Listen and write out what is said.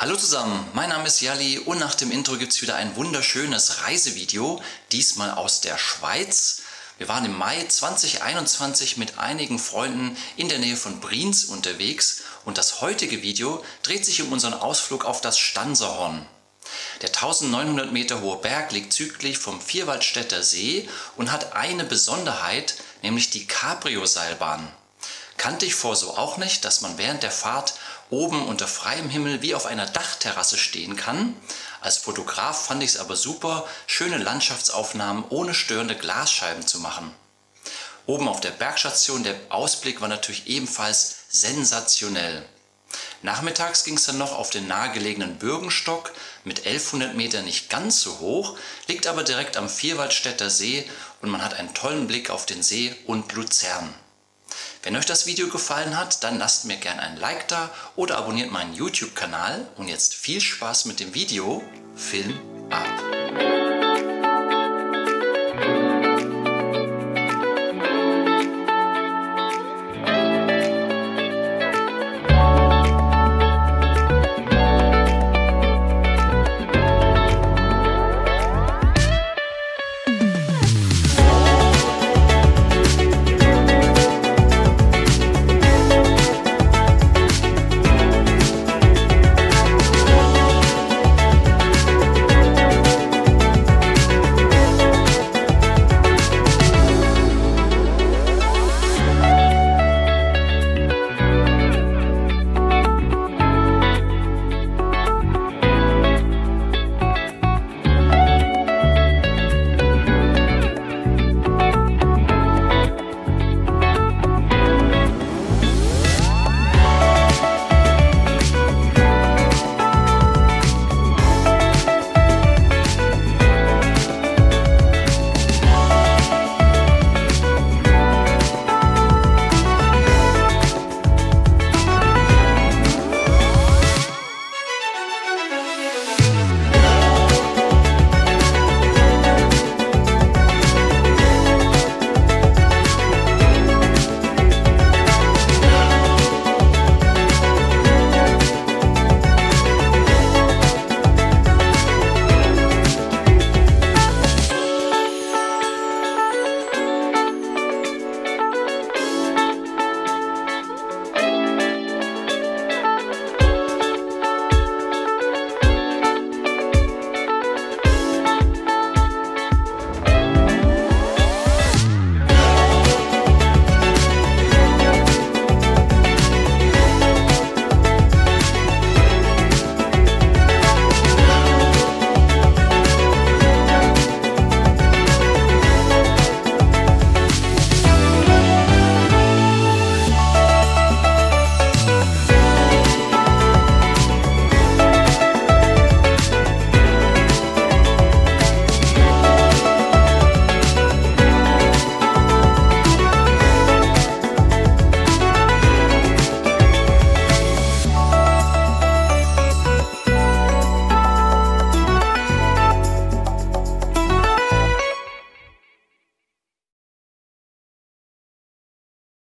Hallo zusammen, mein Name ist Jali und nach dem Intro gibt es wieder ein wunderschönes Reisevideo, diesmal aus der Schweiz. Wir waren im Mai 2021 mit einigen Freunden in der Nähe von Brienz unterwegs und das heutige Video dreht sich um unseren Ausflug auf das Stanserhorn. Der 1900 Meter hohe Berg liegt südlich vom Vierwaldstätter See und hat eine Besonderheit, nämlich die Cabrio-Seilbahn. Kannte ich vor so auch nicht, dass man während der Fahrt oben unter freiem Himmel wie auf einer Dachterrasse stehen kann. Als Fotograf fand ich es aber super, schöne Landschaftsaufnahmen ohne störende Glasscheiben zu machen. Oben auf der Bergstation der Ausblick war natürlich ebenfalls sensationell. Nachmittags ging es dann noch auf den nahegelegenen Bürgenstock, mit 1100 Metern nicht ganz so hoch, liegt aber direkt am Vierwaldstätter See und man hat einen tollen Blick auf den See und Luzern. Wenn euch das Video gefallen hat, dann lasst mir gerne ein Like da oder abonniert meinen YouTube-Kanal. Und jetzt viel Spaß mit dem Video. Film ab!